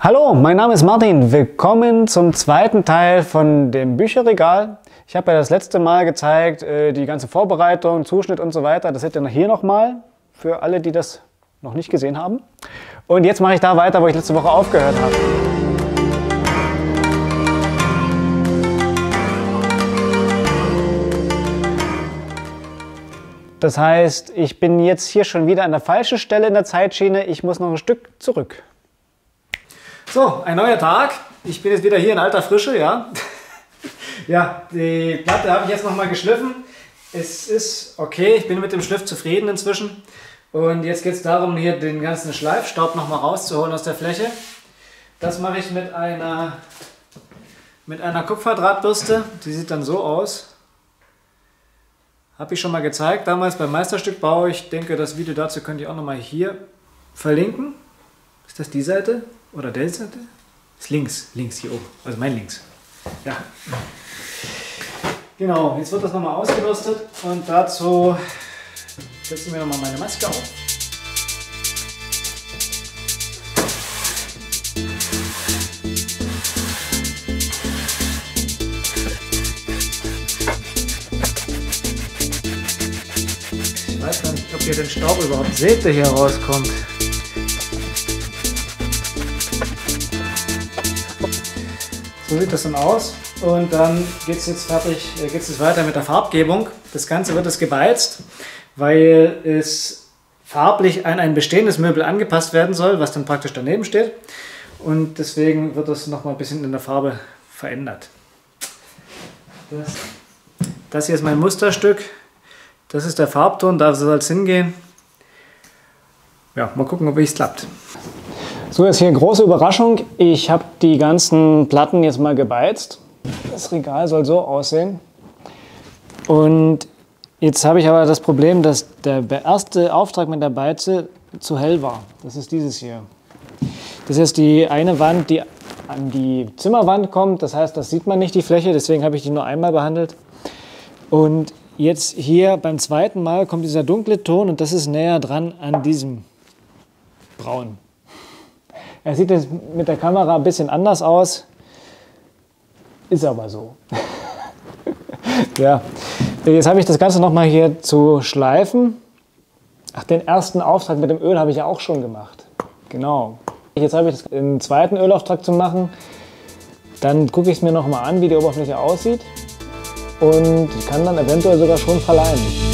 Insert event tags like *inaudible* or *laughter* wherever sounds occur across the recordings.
Hallo, mein Name ist Martin. Willkommen zum zweiten Teil von dem Bücherregal. Ich habe ja das letzte Mal gezeigt, äh, die ganze Vorbereitung, Zuschnitt und so weiter. Das seht ihr hier nochmal für alle, die das noch nicht gesehen haben. Und jetzt mache ich da weiter, wo ich letzte Woche aufgehört habe. Das heißt, ich bin jetzt hier schon wieder an der falschen Stelle in der Zeitschiene. Ich muss noch ein Stück zurück. So, ein neuer Tag. Ich bin jetzt wieder hier in alter Frische, ja. *laughs* ja, die Platte habe ich jetzt nochmal geschliffen. Es ist okay, ich bin mit dem Schliff zufrieden inzwischen. Und jetzt geht es darum, hier den ganzen Schleifstaub nochmal rauszuholen aus der Fläche. Das mache ich mit einer, mit einer Kupferdrahtbürste. Die sieht dann so aus. Habe ich schon mal gezeigt, damals beim Meisterstückbau. Ich denke, das Video dazu könnt ihr auch nochmal hier verlinken. Ist das die Seite? Oder der Seite? Ist links, links hier oben. Also mein links. Ja. Genau, jetzt wird das nochmal ausgerüstet und dazu setze ich mir nochmal meine Maske auf. Ich weiß gar nicht, ob ihr den Staub überhaupt seht, der hier rauskommt. So sieht das dann aus. Und dann geht es jetzt fertig, äh, geht es weiter mit der Farbgebung. Das Ganze wird es gebeizt, weil es farblich an ein bestehendes Möbel angepasst werden soll, was dann praktisch daneben steht. Und deswegen wird das nochmal ein bisschen in der Farbe verändert. Das, das hier ist mein Musterstück. Das ist der Farbton, da soll es hingehen. Ja, mal gucken, ob es klappt. So, jetzt hier große Überraschung. Ich habe die ganzen Platten jetzt mal gebeizt. Das Regal soll so aussehen. Und jetzt habe ich aber das Problem, dass der erste Auftrag mit der Beize zu hell war. Das ist dieses hier. Das ist die eine Wand, die an die Zimmerwand kommt. Das heißt, das sieht man nicht, die Fläche. Deswegen habe ich die nur einmal behandelt. Und jetzt hier beim zweiten Mal kommt dieser dunkle Ton und das ist näher dran an diesem Braun. Er sieht jetzt mit der Kamera ein bisschen anders aus, ist aber so. *laughs* ja, jetzt habe ich das Ganze noch mal hier zu schleifen. Ach, den ersten Auftrag mit dem Öl habe ich ja auch schon gemacht. Genau. Jetzt habe ich den zweiten Ölauftrag zu machen. Dann gucke ich es mir noch mal an, wie die Oberfläche aussieht und kann dann eventuell sogar schon verleihen.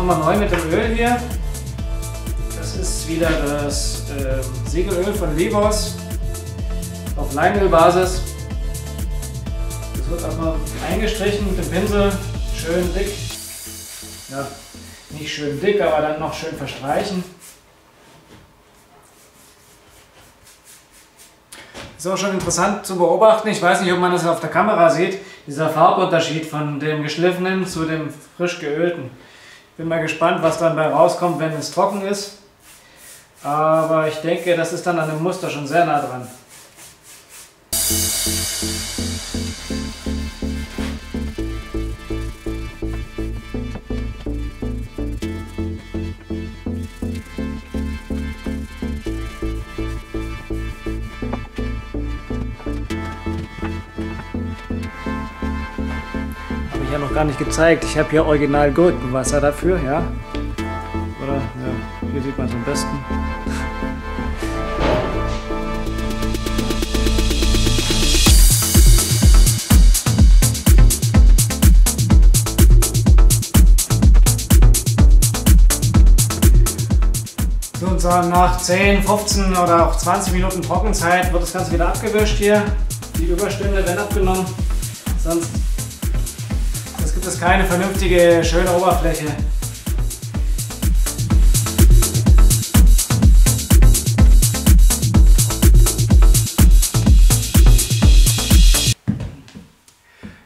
Nochmal neu mit dem Öl hier. Das ist wieder das äh, Segelöl von Levos auf Leinölbasis. Das wird erstmal eingestrichen mit dem Pinsel, schön dick. Ja, nicht schön dick, aber dann noch schön verstreichen. Ist auch schon interessant zu beobachten. Ich weiß nicht, ob man das auf der Kamera sieht. Dieser Farbunterschied von dem geschliffenen zu dem frisch geölten. Bin mal gespannt, was dann bei rauskommt, wenn es trocken ist. Aber ich denke, das ist dann an dem Muster schon sehr nah dran. Noch gar nicht gezeigt. Ich habe hier original Gurkenwasser dafür, ja. Oder, ja, hier sieht man es am besten. So, und so nach 10, 15 oder auch 20 Minuten Trockenzeit wird das Ganze wieder abgewischt hier. Die Überstände werden abgenommen. Sonst gibt es keine vernünftige, schöne Oberfläche.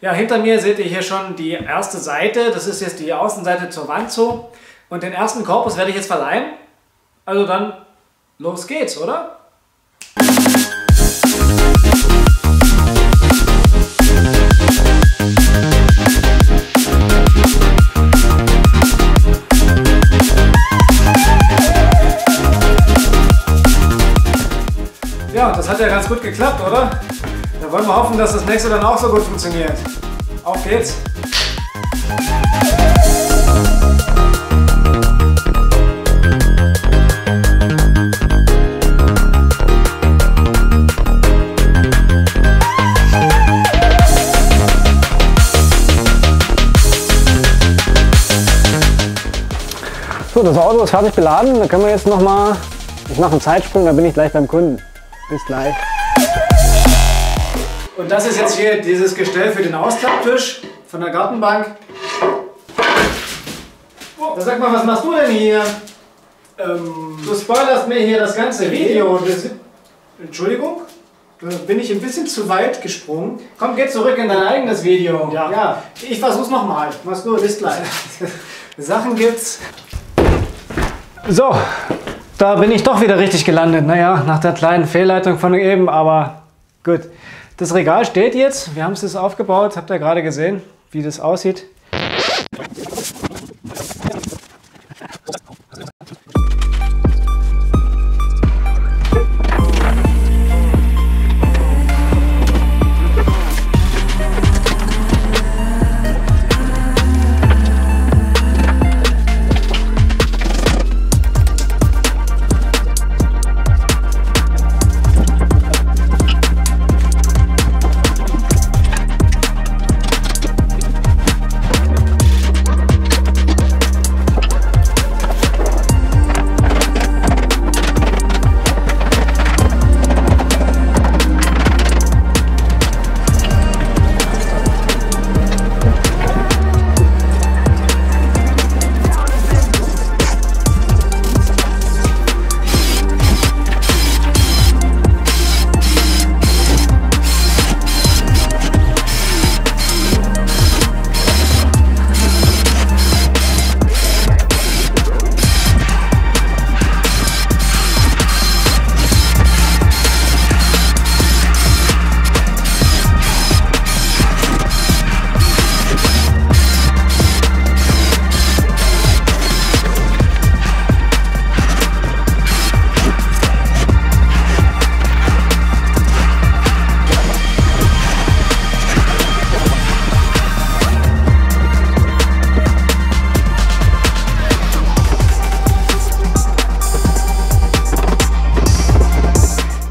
Ja, hinter mir seht ihr hier schon die erste Seite. Das ist jetzt die Außenseite zur Wand so. Und den ersten Korpus werde ich jetzt verleihen. Also dann, los geht's, oder? Ganz gut geklappt, oder? Da wollen wir hoffen, dass das nächste dann auch so gut funktioniert. Auf geht's! So, das Auto ist fertig beladen. Da können wir jetzt noch mal, ich mache einen Zeitsprung, dann bin ich gleich beim Kunden. Bis gleich. Und das ist jetzt hier dieses Gestell für den Ausklapptisch von der Gartenbank. Oh, sag mal, was machst du denn hier? Ähm, du spoilerst mir hier das ganze Video. Entschuldigung? Da bin ich ein bisschen zu weit gesprungen. Komm, geh zurück in dein eigenes Video. Ja. ja ich versuch's nochmal. Mach's gut, bis gleich. *laughs* Sachen gibt's. So, da bin ich doch wieder richtig gelandet. Naja, nach der kleinen Fehlleitung von eben, aber gut. Das Regal steht jetzt. Wir haben es jetzt aufgebaut. Habt ihr gerade gesehen, wie das aussieht.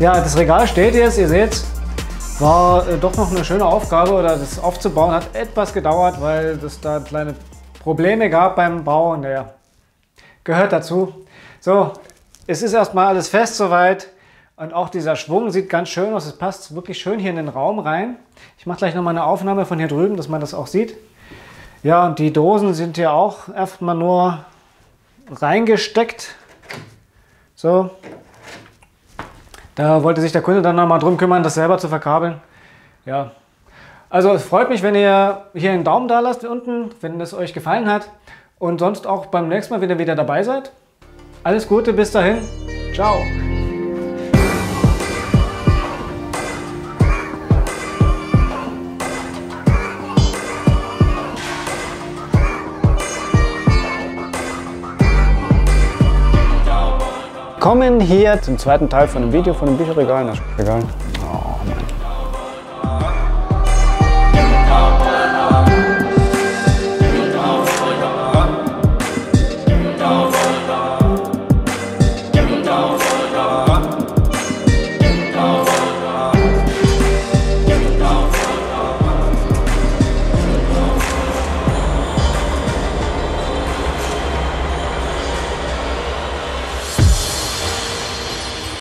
Ja, das Regal steht jetzt, ihr seht, war äh, doch noch eine schöne Aufgabe oder das aufzubauen hat etwas gedauert, weil es da kleine Probleme gab beim Bau. Naja, gehört dazu. So, es ist erstmal alles fest soweit und auch dieser Schwung sieht ganz schön aus. Es passt wirklich schön hier in den Raum rein. Ich mache gleich nochmal eine Aufnahme von hier drüben, dass man das auch sieht. Ja, und die Dosen sind hier auch erstmal nur reingesteckt. So, da wollte sich der Kunde dann nochmal drum kümmern, das selber zu verkabeln. Ja. Also es freut mich, wenn ihr hier einen Daumen da lasst unten, wenn es euch gefallen hat. Und sonst auch beim nächsten Mal, wenn ihr wieder dabei seid. Alles Gute, bis dahin. Ciao. Kommen hier zum zweiten Teil von dem Video von dem Bücherregal. Na, egal.